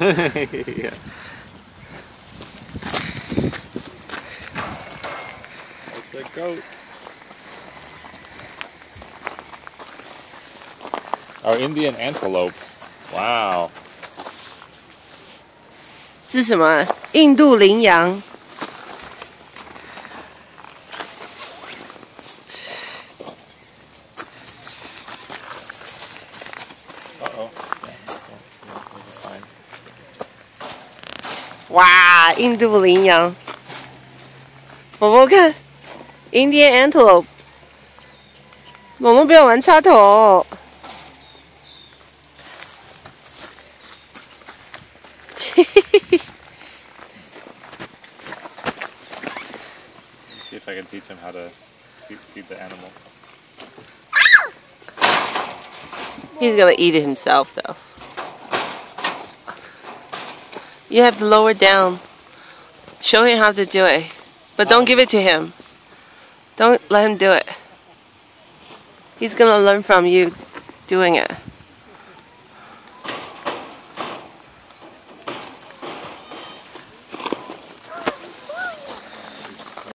yeah. That's a goat. Our Indian antelope. Wow. 这是什么？印度羚羊。羚羊！宝宝看，Indian antelope。宝宝不要玩插头。See if I can teach him how to feed, feed the animal. He's gonna eat it himself though. You have to lower down. Show him how to do it. But don't give it to him. Don't let him do it. He's gonna learn from you doing it.